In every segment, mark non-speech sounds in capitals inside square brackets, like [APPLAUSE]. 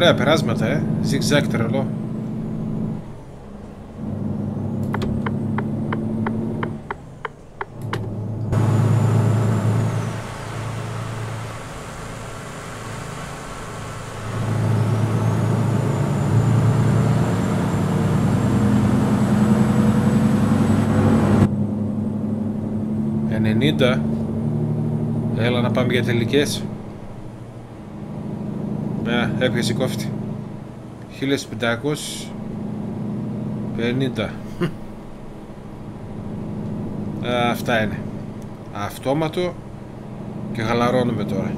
Ωραία περάσματα, ε. Zigzag τρελό. Ενενήντα. Έλα να πάμε για τελικές. Ναι, έπιασε κόφτη. 1550. Ε, αυτά είναι. Αυτόματο και χαλαρώνουμε τώρα.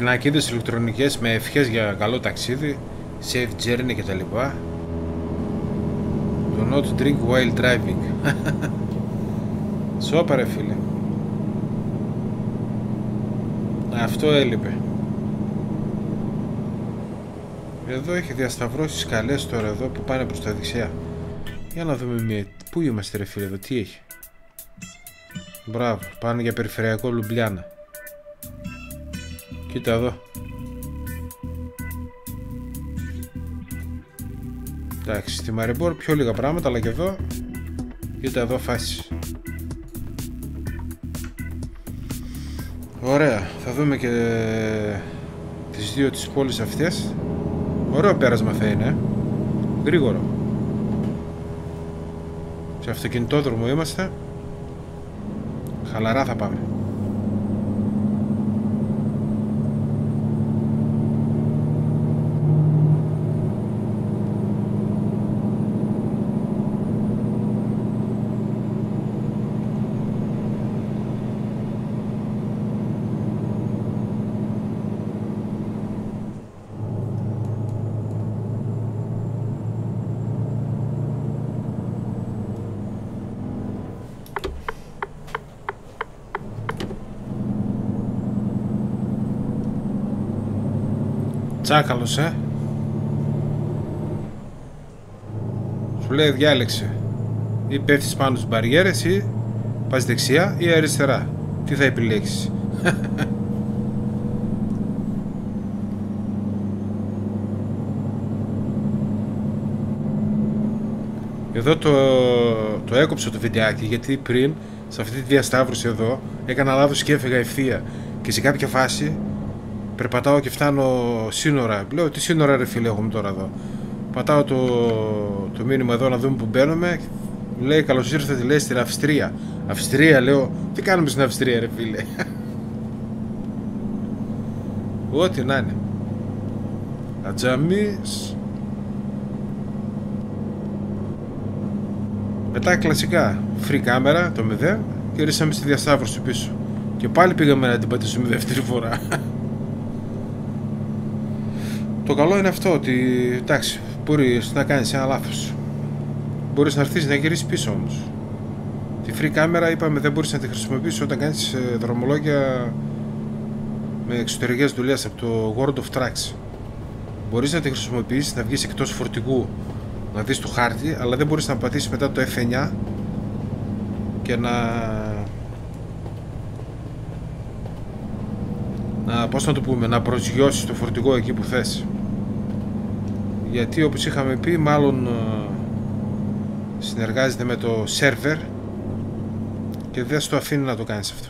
Πινακίδες ηλεκτρονικές με ευχές για καλό ταξίδι, safe journey κτλ. Το not drink while driving. [LAUGHS] Σόπα ρε φίλε. Αυτό έλειπε. Εδώ έχει διασταυρώσει σκαλές τώρα εδώ που πάνε προς τα δεξιά. Για να δούμε μία. Πού είμαστε ρε φίλε εδώ, τι έχει. Μπράβο, πάνε για περιφερειακό Λουμπλιάνα. Κοίτα εδώ. Εντάξει, στη Μαριμπόρ πιο λίγα πράγματα, αλλά και εδώ κοίτα εδώ φάση. Ωραία, θα δούμε και τις δύο τις πόλεις αυτές. Ωραίο πέρασμα θα είναι, γρήγορο. Σε αυτοκινητόδρομο είμαστε. Χαλαρά θα πάμε. Τσάκαλος, ε. Σου λέει διάλεξε. Ή πέφτεις πάνω στις μπαριέρες ή πας δεξιά ή αριστερά. Τι θα επιλέξεις. [LAUGHS] Εδώ το, το έκοψα το βιντεάκι γιατί πριν σε αυτή τη διασταύρωση εδώ έκανα λάθος και έφεγα ευθεία και σε κάποια φάση Περπατάω και φτάνω σύνορα. Λέω τι σύνορα ρε φίλε έχουμε τώρα εδώ; Πατάω το, το μήνυμα εδώ να δούμε που μπαίνουμε. Μου λέει καλώς ήρθατε λέει στην Αυστρία. Αυστρία λέω. Τι κάνουμε στην Αυστρία ρε φίλε; [LAUGHS] Ό,τι να είναι. Ατζαμίς. Μετά κλασικά free κάμερα το 0 και ρίξαμε στη διασταύρωση πίσω. Και πάλι πήγαμε να την πατήσουμε δεύτερη φορά. [LAUGHS] Το καλό είναι αυτό ότι εντάξει, μπορείς να κάνεις ένα λάθος. Μπορείς να έρθεις να γυρίσεις πίσω όμως. Τη free camera είπαμε δεν μπορείς να τη χρησιμοποιήσεις όταν κάνεις ε, δρομολόγια με εξωτερικές δουλειές από το World of Tracks. Μπορείς να τη χρησιμοποιήσεις να βγεις εκτός φορτηγού να δεις το χάρτη αλλά δεν μπορείς να πατήσεις μετά το F9 και να να, πώς να το πούμε, να προσγειώσεις το φορτηγό εκεί που θες γιατί όπως είχαμε πει μάλλον ε, συνεργάζεται με το σερβερ και δεν στο αφήνει να το κάνεις αυτό.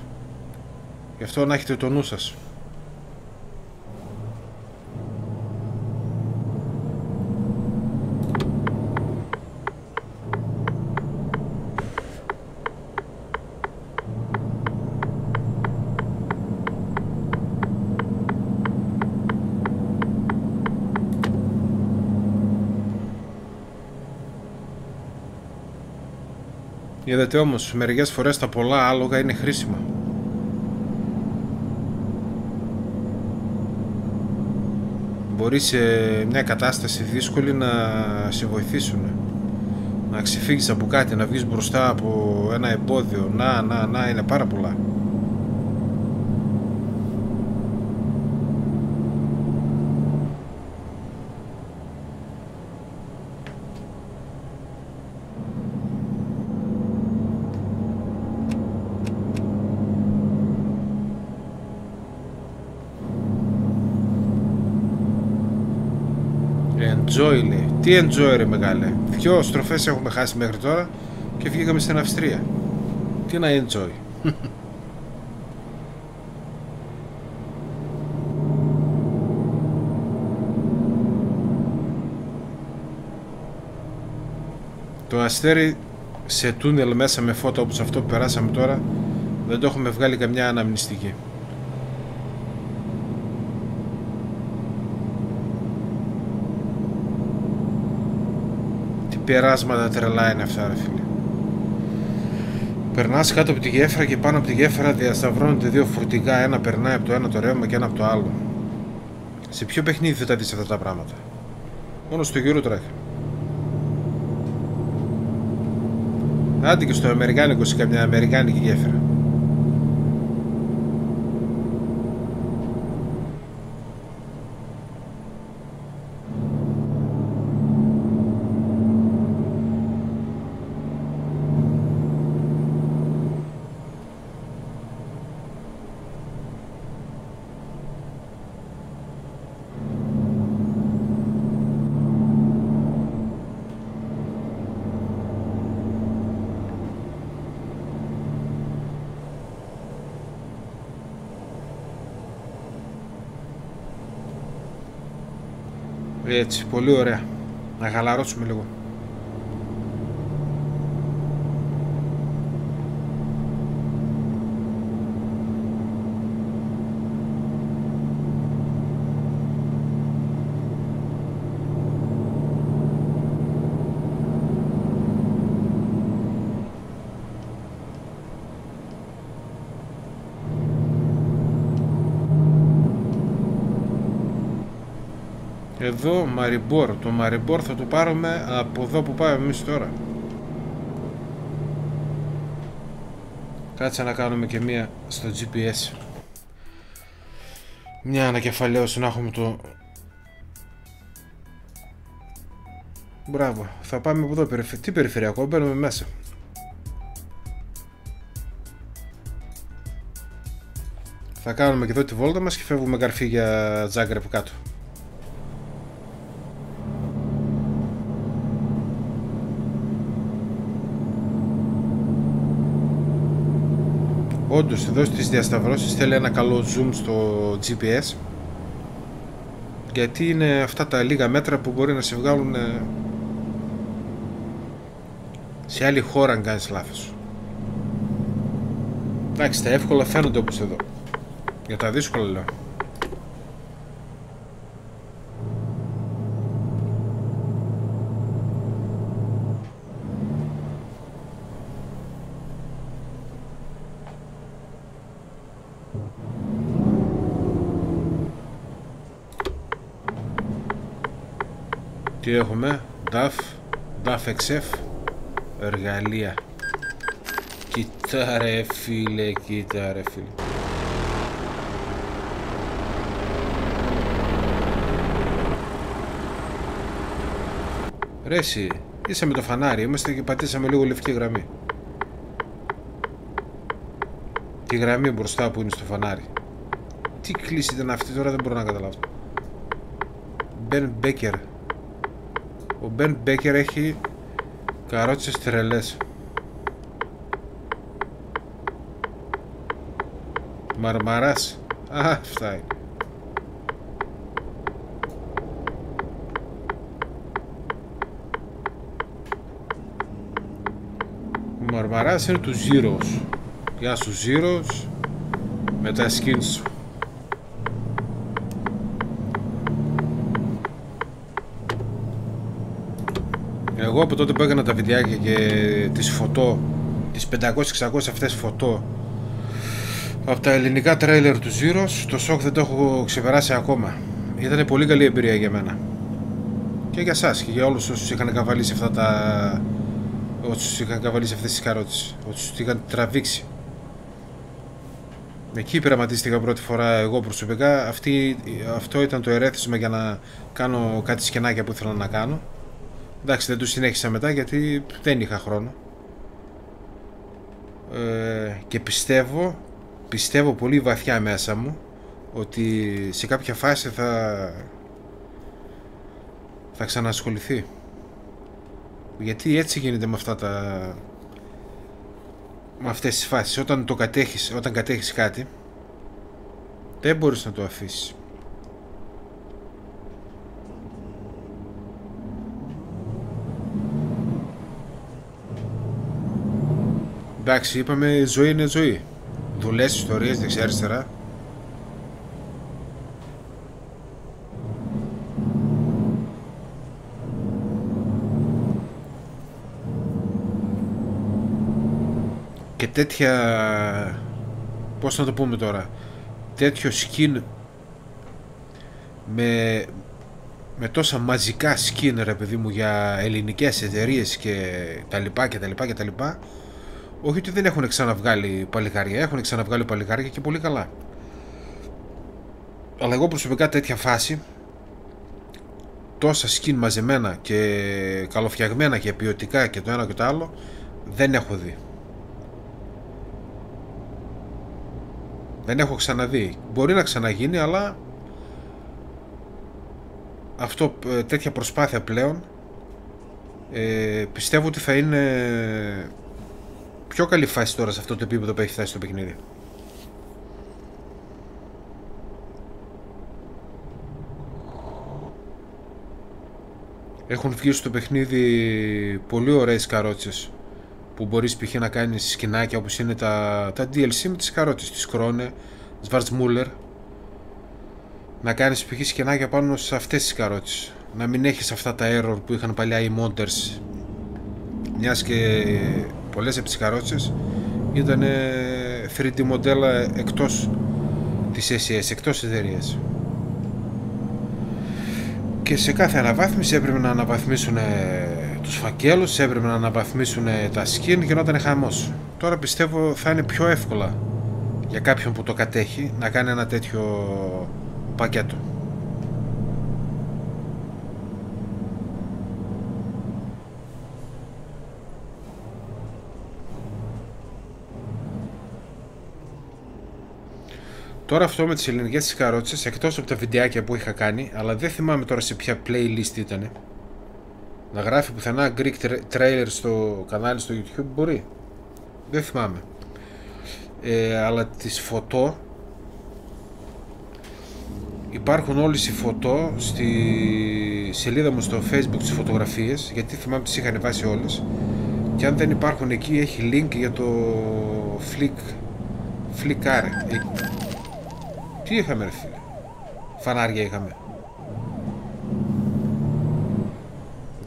Γι' αυτό να έχετε το νου σας Είδατε όμως, μερικές φορές τα πολλά άλογα είναι χρήσιμα. Μπορεί σε μια κατάσταση δύσκολη να σε βοηθήσουν. Να ξεφύγεις από κάτι, να βγεις μπροστά από ένα εμπόδιο. Να, να, να, είναι πάρα πολλά. Enjoy λέει. Τι enjoy ρε μεγάλε. Δυο στροφές έχουμε χάσει μέχρι τώρα και βγήκαμε στην Αυστρία. Τι να enjoy. [LAUGHS] Το αστέρι σε τούνελ μέσα με φώτα όπως αυτό που περάσαμε τώρα δεν το έχουμε βγάλει καμιά αναμνηστική. Περάσματα τρελά είναι αυτά, ρε φίλε. Περνάς κάτω από τη γέφυρα και πάνω από τη γέφυρα διασταυρώνονται δύο φορτηγά. Ένα περνάει από το ένα το ρεύμα και ένα από το άλλο. Σε ποιο παιχνίδι θα τα δεις αυτά τα πράγματα; Μόνο στο Eurotrack. Άντε και στο Αμερικάνικο σε καμιά Αμερικάνικη γέφυρα. Έτσι, πολύ ωραία. Να χαλαρώσουμε λίγο. Εδώ Μαριμπόρ. Το Μαριμπόρ θα το πάρουμε από εδώ που πάμε εμείς τώρα. Κάτσε να κάνουμε και μία στο GPS. Μια ανακεφαλαίωση να έχουμε το... Μπράβο. Θα πάμε από εδώ. Τι περιφερειακό. Μπαίνουμε μέσα. Θα κάνουμε και εδώ τη βόλτα μας και φεύγουμε καρφί για Τζάγκρεπ κάτω. Όντως εδώ στις διασταυρώσεις θέλει ένα καλό zoom στο GPS γιατί είναι αυτά τα λίγα μέτρα που μπορεί να σε βγάλουν ε, σε άλλη χώρα αν κάνεις λάθος. Εντάξει, τα εύκολα φαίνονται όπως εδώ. Για τα δύσκολα λέω. Τι έχουμε; DAF DAF XF Εργαλεία Κοίτα ρε φίλε Κοίτα ρε φίλε Ρε εσύ, είσαι με το φανάρι, είμαστε και πατήσαμε λίγο λευκή γραμμή. Τη γραμμή μπροστά που είναι στο φανάρι. Τι κλίση ήταν αυτή τώρα δεν μπορώ να καταλάβω. Μπεν Μπέκερ. Ο Μπεν Μπέκερ έχει καρότσες τρελές. Μαρμαράς. Α, αυτά είναι. Ο Μαρμαράς είναι του Zeros. Γεια σου Zeros. Με τα skins σου. Εγώ από τότε που έκανα τα βιντεάκια και τις φωτό, τις 500-600 αυτές φωτό από τα ελληνικά τρέιλερ του Zeros, το σοκ δεν το έχω ξεπεράσει ακόμα. Ήταν πολύ καλή εμπειρία για μένα. Και για εσάς και για όλους όσους είχαν καβαλήσει αυτά τα... όσους είχαν καβαλήσει αυτές τις καρότες, όσους είχαν τραβήξει. Εκεί πειραματίστηκα πρώτη φορά εγώ προσωπικά. Αυτή, αυτό ήταν το ερέθισμα για να κάνω κάτι σκενάκια που ήθελα να κάνω. Εντάξει, δεν το συνέχισα μετά γιατί δεν είχα χρόνο. Ε, και πιστεύω, πιστεύω πολύ βαθιά μέσα μου ότι σε κάποια φάση θα θα ξανασχοληθεί. Γιατί έτσι γίνεται με αυτά τα με αυτές τις φάσεις. Όταν το κατέχεις, όταν κατέχεις κάτι δεν μπορείς να το αφήσεις. Εντάξει, είπαμε η ζωή είναι ζωή. Δουλειές, ιστορίες, δεξιά αριστερά. Και τέτοια... Πώς να το πούμε τώρα. Τέτοιο skin με, με τόσα μαζικά skin ρε παιδί μου για ελληνικές εταιρείες και τα λοιπά και τα λοιπά και τα λοιπά όχι ότι δεν έχουν ξαναβγάλει παλικάρια, έχουν ξαναβγάλει παλικάρια και πολύ καλά. Αλλά εγώ προσωπικά τέτοια φάση, τόσα skin μαζεμένα και καλοφτιαγμένα και ποιοτικά και το ένα και το άλλο, δεν έχω δει. Δεν έχω ξαναδεί. Μπορεί να ξαναγίνει, αλλά αυτό, ε, τέτοια προσπάθεια πλέον ε, πιστεύω ότι θα είναι πιο καλή φάση τώρα σε αυτό το επίπεδο που έχει φτάσει το παιχνίδι. Έχουν βγει στο παιχνίδι πολύ ωραίες καρότσες που μπορείς π.χ. να κάνεις σκηνάκια όπως είναι τα, τα DLC με τις καρότσες της Κρόνε, Schwarzmuller να κάνεις π.χ. σκηνάκια πάνω σε αυτές τις καρότσες να μην έχεις αυτά τα error που είχαν παλιά οι modders μιας και πολλές από τις καρότσες ήταν 3D μοντέλα εκτός της SES, εκτός εταιρείας και σε κάθε αναβάθμιση έπρεπε να αναβαθμίσουν τους φακέλους, έπρεπε να αναβαθμίσουν τα skin, γινόταν χαμός. Τώρα πιστεύω θα είναι πιο εύκολα για κάποιον που το κατέχει να κάνει ένα τέτοιο πακέτο. Τώρα αυτό με τις ελληνικές τις καρότσες, εκτός από τα βιντεάκια που είχα κάνει, αλλά δεν θυμάμαι τώρα σε ποια playlist ήταν. Να γράφει πουθενά Greek trailer στο κανάλι στο YouTube μπορεί. Δεν θυμάμαι. Ε, αλλά τις φωτό υπάρχουν όλες οι φωτό στη σελίδα μου στο facebook τις φωτογραφίες γιατί θυμάμαι τις είχα ανεβάσει όλες και αν δεν υπάρχουν εκεί έχει link για το flick flickr ε, τι είχαμε ρε φίλε; Φανάρια είχαμε.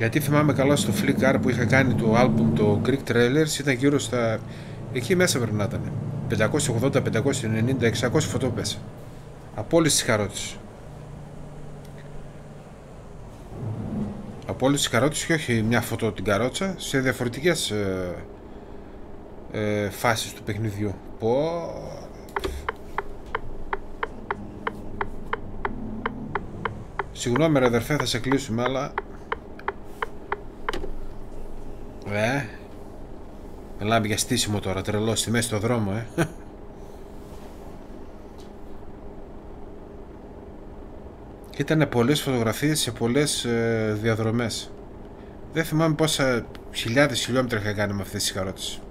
Γιατί θυμάμαι καλά στο Flickr που είχα κάνει το album το Greek Trailers ήταν γύρω στα... Εκεί μέσα πρέπει να ήταν. 580, 590, 600 φωτόπες. Από όλες τις καρότες. Από όλες τις καρότες και όχι μια φωτό την καρότσα σε διαφορετικές ε, ε, φάσεις του παιχνιδιού. Πω, Συγγνώμη ρε αδερφέ θα σε κλείσουμε αλλά Ε, μιλάμε για στήσιμο τώρα, τρελό στη μέση στο δρόμο, ε. [LAUGHS] Και ήταν πολλές φωτογραφίες σε πολλές ε, διαδρομές. Δεν θυμάμαι πόσα χιλιάδες χιλιόμετρα είχα κάνει με αυτές τις καρότες.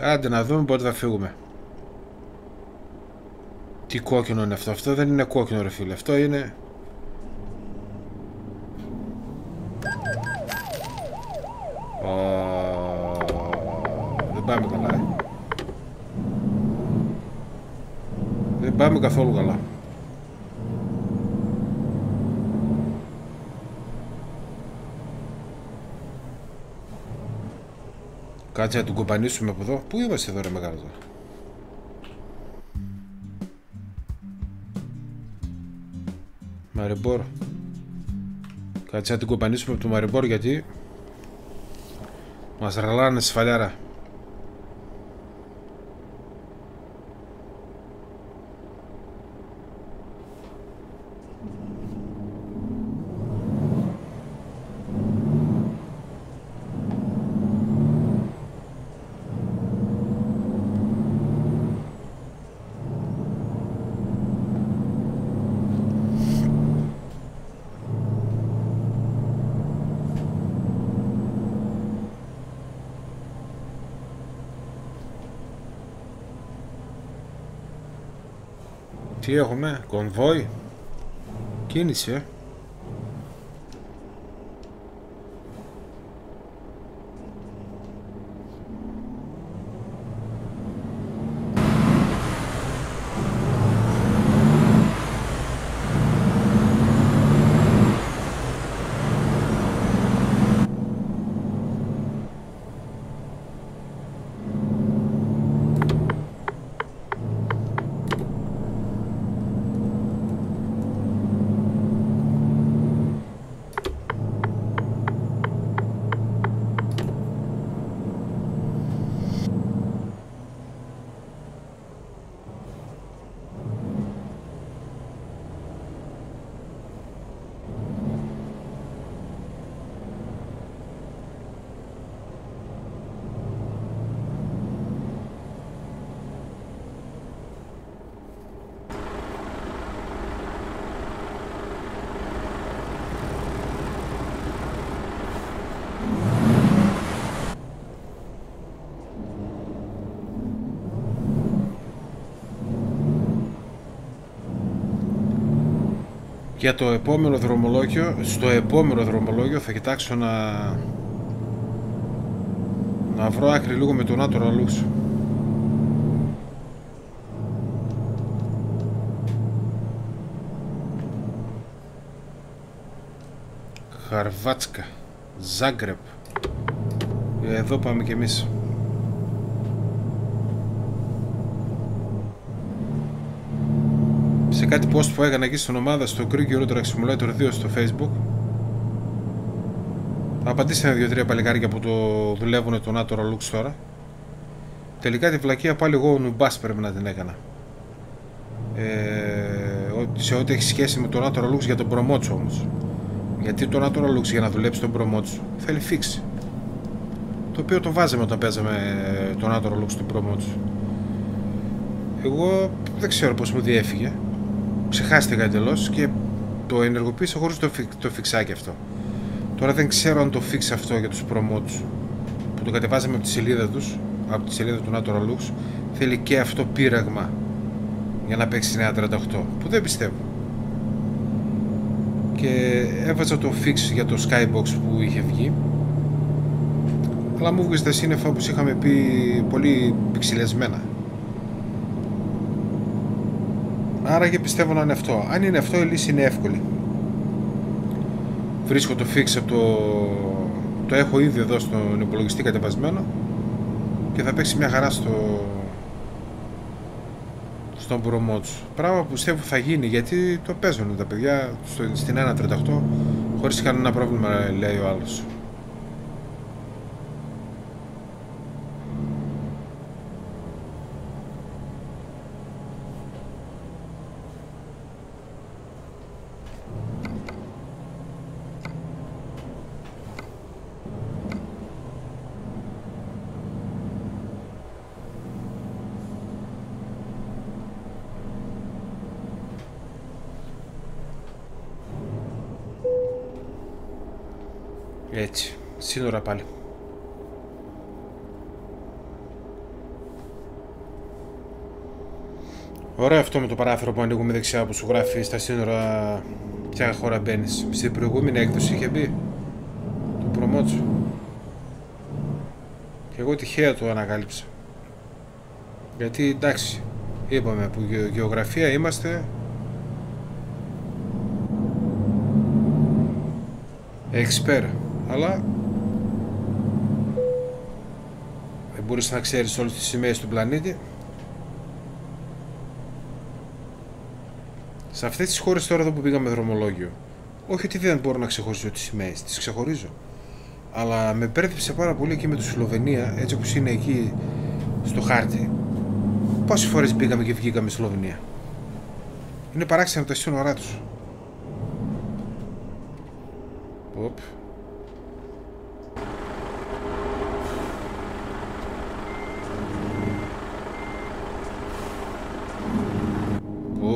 Άντε να δούμε πότε θα φύγουμε. Τι κόκκινο είναι αυτό; Αυτό δεν είναι κόκκινο ρε φίλε. Αυτό είναι... δεν πάμε καλά. Ε. Δεν πάμε καθόλου καλά. Κάτσε να τον κομπανίσουμε από εδώ. Πού είμαστε εδώ ρε μεγάλο. Μαριμπόρ. Κάτσε να την κομπανίσουμε από το Μαριμπόρ γιατί μας ραλάνε σφαλιάρα. Τι έχουμε, κονβόι, κίνηση, ε. Για το επόμενο δρομολόγιο στο επόμενο δρομολόγιο θα κοιτάξω να να βρω άκρη λίγο με τον Άτορα Λούξ Χαρβάτσκα Ζάγκρεπ. Εδώ πάμε κι εμείς σε κάτι post που έκανα εκεί στην ομάδα στο Greek Euro Truck Simulator 2 στο facebook. Απαντήσανε δύο-τρία παλικάρια που το δουλεύουν τον Natural Lux τώρα. Τελικά τη βλακεία πάλι εγώ ο νουμπάς πρέπει να την έκανα. Ε, σε ό,τι έχει σχέση με τον Natural Lux για τον προμότσο όμως. Γιατί το Natural Lux για να δουλέψει τον προμότσο θέλει φίξη το οποίο το βάζαμε όταν παίζαμε τον Natural Lux του. Προμότσο εγώ δεν ξέρω πώς μου διέφυγε ξεχάστηκα εντελώς και το ενεργοποίησα χωρίς το, το φιξάκι αυτό. Τώρα δεν ξέρω αν το fix αυτό για τους promotes που το κατεβάζαμε από τη σελίδα τους, από τη σελίδα του Natural Lux, θέλει και αυτό πείραγμα για να παίξει 938, που δεν πιστεύω. Και έβαζα το fix για το skybox που είχε βγει, αλλά μου βγήκε τα σύννεφα όπως είχαμε πει πολύ πιξιλιασμένα. Άρα και πιστεύω να είναι αυτό. Αν είναι αυτό η λύση είναι εύκολη. Βρίσκω το fix από το... Το έχω ήδη εδώ στον υπολογιστή κατεβασμένο και θα παίξει μια χαρά στο στον promotes. Πράγμα που πιστεύω θα γίνει γιατί το παίζουν τα παιδιά στην 1.38 χωρίς κανένα πρόβλημα λέει ο άλλος. Έτσι, σύνορα πάλι. Ωραίο αυτό με το παράθυρο που ανοίγουμε δεξιά που σου γράφει στα σύνορα ποια χώρα μπαίνεις. Στην προηγούμενη έκδοση είχε μπει το προμότσο. Και εγώ τυχαία το ανακάλυψα. Γιατί εντάξει, είπαμε που γεωγραφία είμαστε expert, αλλά δεν μπορείς να ξέρεις όλες τις σημαίες του πλανήτη. Σε αυτές τις χώρες τώρα εδώ που πήγαμε δρομολόγιο, όχι ότι δεν μπορώ να ξεχωρίσω τις σημαίες, τις ξεχωρίζω. Αλλά με μπέρδεψε πάρα πολύ εκεί με τη Σλοβενία, έτσι όπως είναι εκεί στο χάρτη. Πόσες φορές πήγαμε και βγήκαμε στη Σλοβενία. Είναι παράξενα τα σύνορά τους. Οπ.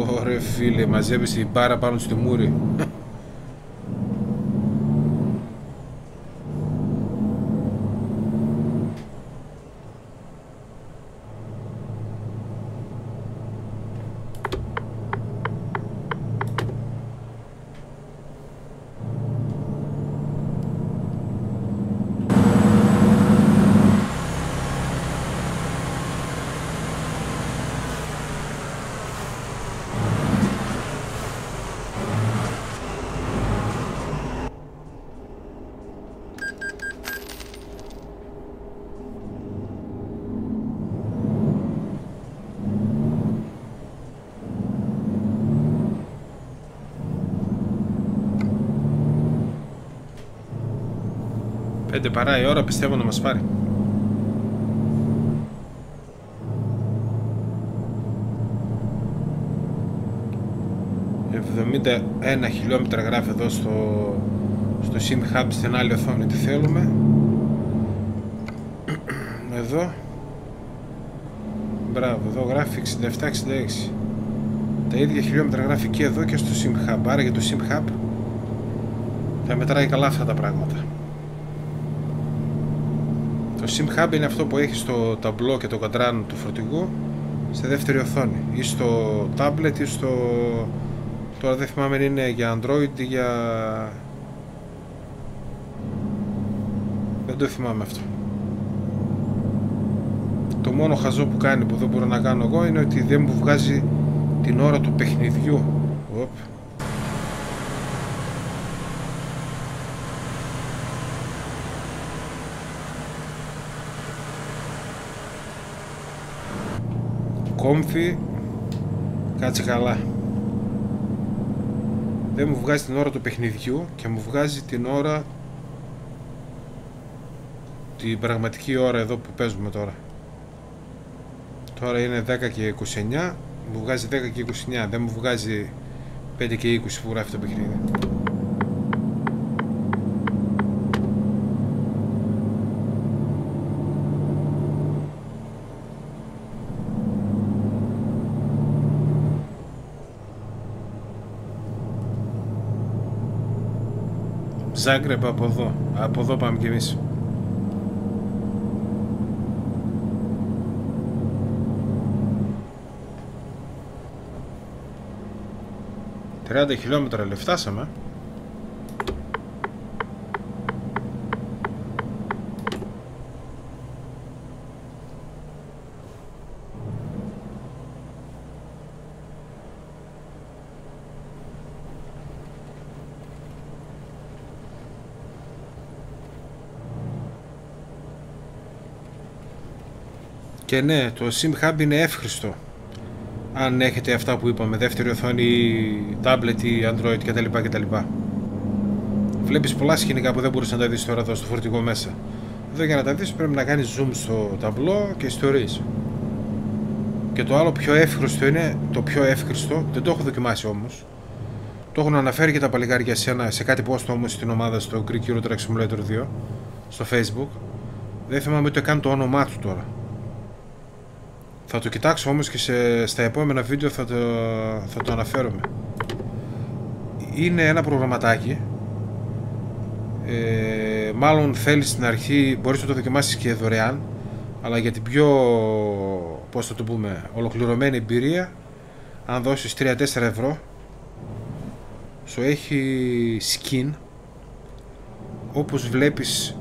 Ωρε φίλε, μαζεύεσαι η μπάρα πάνω στη μούρη. Πέντε παρά η ώρα πιστεύω να μας πάρει. ένα χιλιόμετρα γράφει εδώ στο, στο Sim Hub στην άλλη οθόνη. Τι θέλουμε. Εδώ. Μπράβο εδώ γράφει 67-66 τα ίδια χιλιόμετρα γράφει και εδώ και στο Sim Hub. Άρα για το Sim Hub θα μετράει καλά αυτά τα πράγματα το SIM Hub είναι αυτό που έχει στο ταμπλό και το καντράν του φορτηγού στη δεύτερη οθόνη. Ή στο tablet ή στο... τώρα δεν θυμάμαι αν είναι για Android ή για... δεν το θυμάμαι αυτό. Το μόνο χαζό που κάνει που δεν μπορώ να κάνω εγώ είναι ότι δεν μου βγάζει την ώρα του παιχνιδιού. Οπ. Κόμφι. Κάτσε καλά. Δεν μου βγάζει την ώρα του παιχνιδιού και μου βγάζει την ώρα την πραγματική ώρα εδώ που παίζουμε τώρα. Τώρα είναι 10 και 29 μου βγάζει 10 και 29 δεν μου βγάζει 5 και 20 που γράφει το παιχνίδι Ζάγκρεπ από εδώ. Από εδώ πάμε κι εμείς. Τριάντα χιλιόμετρα λεφτάσαμε. Και ναι, το SIM Hub είναι εύχριστο. Αν έχετε αυτά που είπαμε, δεύτερη οθόνη, tablet ή Android κτλ. κτλ. Βλέπεις πολλά σκηνικά που δεν μπορείς να τα δεις τώρα εδώ στο φορτηγό μέσα. Εδώ για να τα δεις πρέπει να κάνεις zoom στο ταμπλό και ιστορίες. Και το άλλο πιο εύχριστο είναι, το πιο εύχριστο, δεν το έχω δοκιμάσει όμως. Το έχουν αναφέρει και τα παλικάρια σε, ένα, σε κάτι post όμως στην ομάδα στο Greek Euro Truck Simulator 2, στο facebook. Δεν θυμάμαι ούτε καν το όνομά του τώρα. Θα το κοιτάξω όμως και σε, στα επόμενα βίντεο θα το, θα το αναφέρομαι. Είναι ένα προγραμματάκι ε, μάλλον θέλεις στην αρχή μπορείς να το δοκιμάσεις και δωρεάν αλλά για την πιο πώς θα το πούμε ολοκληρωμένη εμπειρία αν δώσεις 3-4 ευρώ σου έχει skin όπως βλέπεις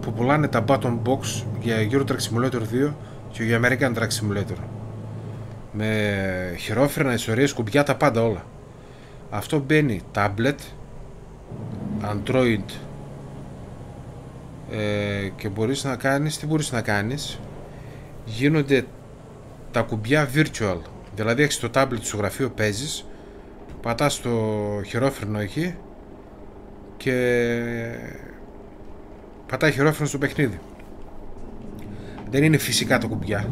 που πουλάνε τα button box για Euro Truck Simulator 2 και για American Truck Simulator. Με χειρόφρενα, ιστορίες, κουμπιά, τα πάντα όλα. Αυτό μπαίνει tablet Android ε, και μπορείς να κάνεις τι μπορείς να κάνεις; Γίνονται τα κουμπιά virtual. Δηλαδή έχεις το tablet στο γραφείο παίζεις πατάς το χειρόφρενο εκεί και πατάει χειρόφρενο στο παιχνίδι δεν είναι φυσικά τα κουμπιά.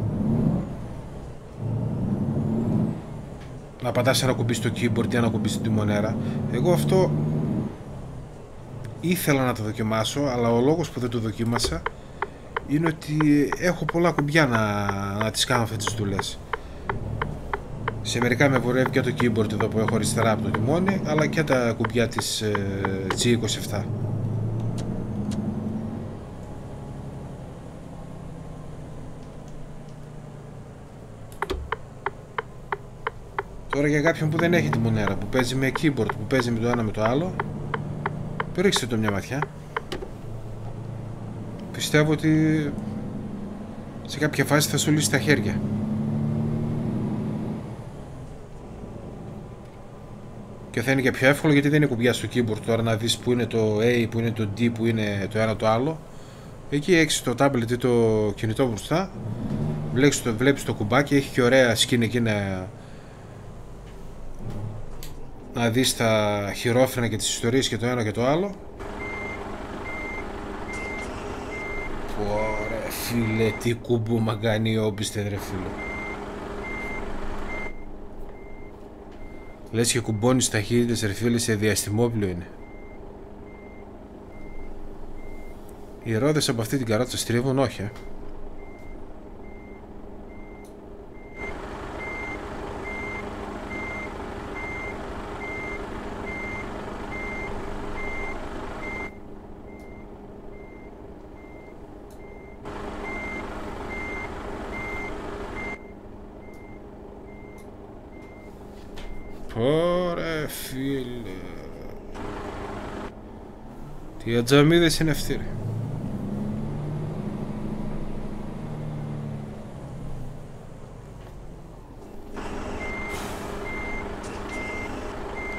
Να πατάς ένα κουμπί στο keyboard ή ένα κουμπί στην τιμονέρα. Εγώ αυτό ήθελα να το δοκιμάσω αλλά ο λόγος που δεν το δοκίμασα είναι ότι έχω πολλά κουμπιά να, να τις κάνω αυτές τις δουλειές. Σε μερικά με βορεύει και το keyboard εδώ που έχω αριστερά από το τιμόνι αλλά και τα κουμπιά της ε, G27 Τώρα για κάποιον που δεν έχει τη μονέρα, που παίζει με keyboard, που παίζει με το ένα με το άλλο, ρίξτε το μια ματιά. Πιστεύω ότι σε κάποια φάση θα σου λύσει τα χέρια. Και θα είναι και πιο εύκολο γιατί δεν είναι κουμπιά στο keyboard τώρα να δεις που είναι το A, που είναι το D, που είναι το ένα το άλλο. Εκεί έχεις το tablet ή το κινητό μπροστά, βλέπεις το, βλέπεις το κουμπάκι, έχει και ωραία skin εκεί να να δεις τα χειρόφρενα και τις ιστορίες και το ένα και το άλλο. Ωραία φίλε τι κουμπούμα κάνει όπιστε ρε φίλε. Λες και κουμπώνεις ταχύτητες ρε φίλε σε διαστημόπλιο είναι. Οι ρόδες από αυτή την καρότσα στρίβουν όχι ε. Ωραία φίλε Τι ατζαμίδες είναι αυτοί ρε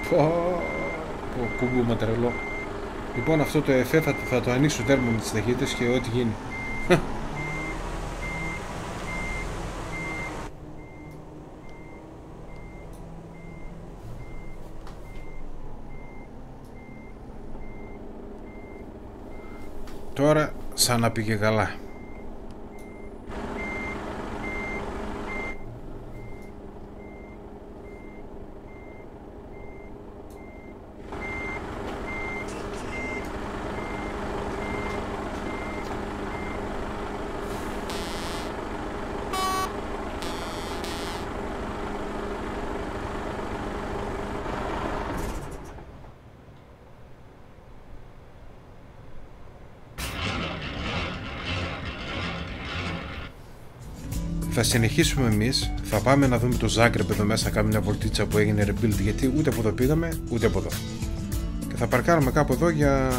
Πω κουμπούμα τρελό. Λοιπόν αυτό το εφέ θα, θα το ανοίξω τέρμα με τις ταχύτητες και ό,τι γίνει Τώρα σαν να πήγε καλά. θα συνεχίσουμε εμείς. Θα πάμε να δούμε το Zagreb εδώ μέσα να κάνουμε μια βολτίτσα που έγινε rebuild γιατί ούτε από εδώ πήγαμε ούτε από εδώ. Και θα παρκάρουμε κάπου εδώ για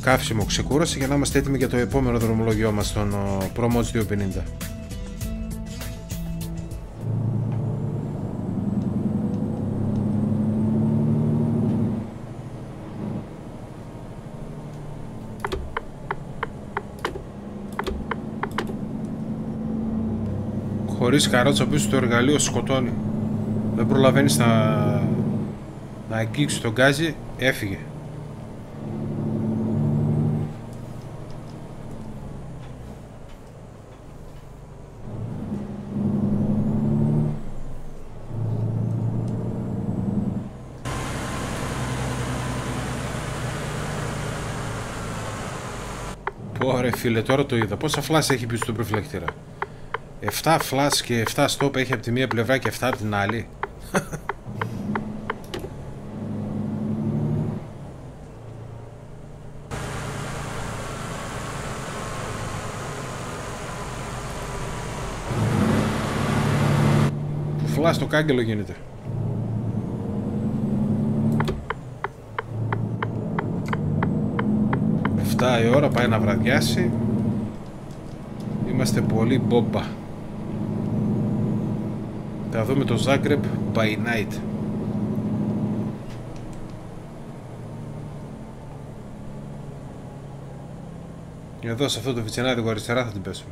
καύσιμο ξεκούραση για να είμαστε έτοιμοι για το επόμενο δρομολόγιό μας στον Promos 250. Χωρίς καρότσα πίσω το εργαλείο σκοτώνει. Δεν προλαβαίνεις να, να αγγίξεις τον γκάζι, έφυγε. Ωραία φίλε, τώρα το είδα. Πόσα φλάσια έχει πίσω στον προφυλακτήρα; 7 flash και 7 stop έχει από τη μία πλευρά και 7 την άλλη. Φλά στο κάγκελο γίνεται. Εφτά η ώρα πάει να βραδιάσει. Είμαστε πολύ μπόμπα. Θα δούμε το Zagreb by night. Εδώ σε αυτό το βιτσενάδικο αριστερά θα την πέσουμε.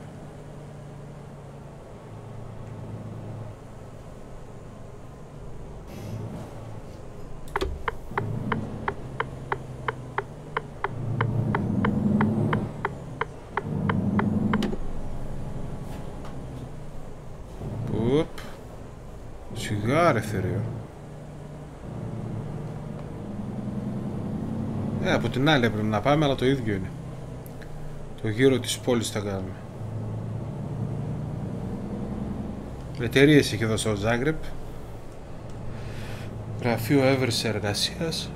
Οπ. Σιγά ρε θερίο. Ε, από την άλλη πρέπει να πάμε, αλλά το ίδιο είναι. Το γύρο της πόλης θα κάνουμε. Εταιρείες έχει εδώ στο Ζάγκρεπ. Γραφείο έβρεση εργασίας.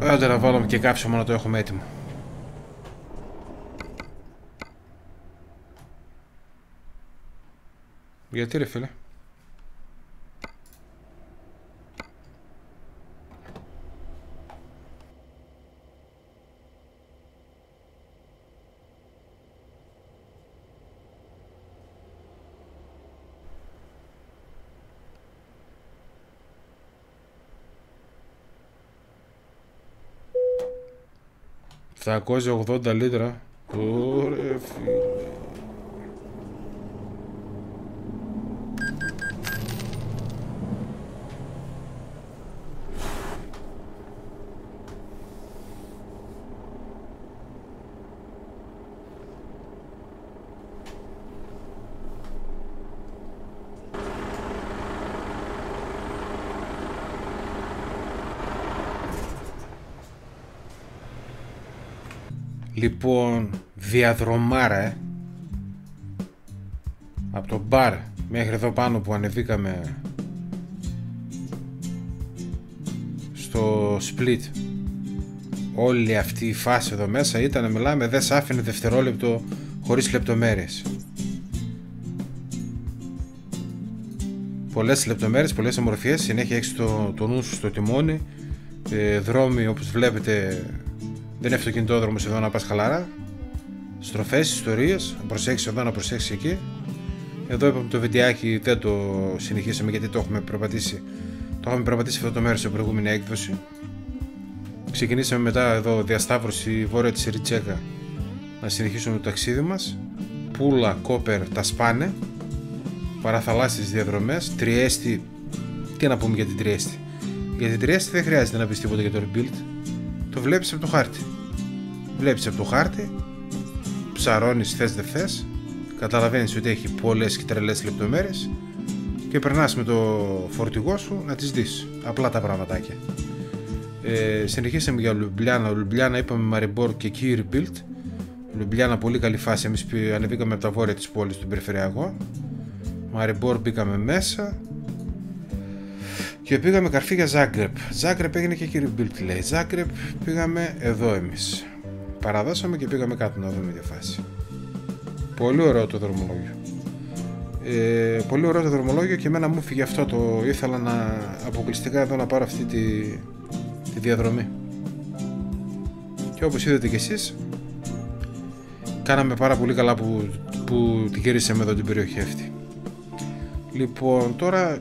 Άντε να βάλουμε και κάψιμο να το έχουμε έτοιμο. Γιατί ρε φίλε; Τα 280 λίτρα. Ωραία φίλε. Λοιπόν, διαδρομάρα, ε. Από το μπαρ μέχρι εδώ πάνω που ανεβήκαμε στο split όλη αυτή η φάση εδώ μέσα ήταν μιλάμε δεν σ' άφηνε δευτερόλεπτο χωρίς λεπτομέρειες πολλές λεπτομέρειες, πολλές ομορφιές συνέχεια έχεις το, το νους σου στο τιμόνι ε, δρόμοι όπως βλέπετε δεν είναι αυτοκινητόδρομος εδώ να πας χαλάρα. Στροφές, ιστορίες. Να προσέξεις εδώ, να προσέξεις εκεί. Εδώ είπαμε το βιντεάκι δεν το συνεχίσαμε γιατί το έχουμε περπατήσει. Το έχουμε περπατήσει αυτό το μέρος σε προηγούμενη έκδοση. Ξεκινήσαμε μετά εδώ διασταύρωση βόρεια της Ριτσέκα να συνεχίσουμε το ταξίδι μας. Πούλα, Κόπερ, τα σπάνε. Παραθαλάσσιες διαδρομές. Τριέστη. Τι να πούμε για την Τριέστη. Για την Τριέστη δεν χρειάζεται να πεις τίποτα για το rebuild το βλέπεις από το χάρτη. Βλέπεις από το χάρτη, ψαρώνεις θες δεν θες, καταλαβαίνεις ότι έχει πολλές και τρελές λεπτομέρειες και περνάς με το φορτηγό σου να τις δεις. Απλά τα πραγματάκια. Ε, συνεχίσαμε για Λουμπλιάνα. Λουμπλιάνα είπαμε Μαριμπόρ και εκεί rebuild. Λουμπλιάνα πολύ καλή φάση. Εμείς ανεβήκαμε από τα βόρεια της πόλης του περιφερειακό. Μαριμπόρ μπήκαμε μέσα. Και πήγαμε καρφί για Ζάγκρεπ. Ζάγκρεπ έγινε και κύριε Μπίλτ λέει. Ζάγκρεπ πήγαμε εδώ εμείς. Παραδώσαμε και πήγαμε κάτω να δούμε τη φάση. Πολύ ωραίο το δρομολόγιο. Ε, πολύ ωραίο το δρομολόγιο και εμένα μου φύγει αυτό το ήθελα να αποκλειστικά εδώ να πάρω αυτή τη, τη διαδρομή. και όπως είδατε κι εσείς κάναμε πάρα πολύ καλά που, που την γυρίσαμε εδώ την περιοχή αυτή λοιπόν τώρα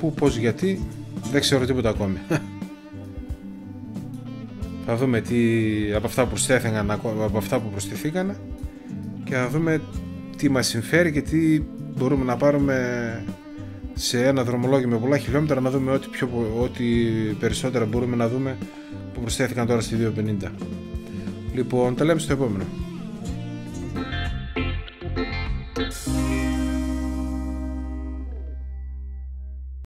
που πως γιατί δεν ξέρω τίποτα ακόμη [LAUGHS] θα δούμε τι από αυτά που από αυτά που προσθεθήκαν και θα δούμε τι μας συμφέρει και τι μπορούμε να πάρουμε σε ένα δρομολόγιο με πολλά χιλιόμετρα να δούμε ό,τι, πιο, ό,τι περισσότερα μπορούμε να δούμε που προσθέθηκαν τώρα στη 250. Λοιπόν, τα λέμε στο επόμενο.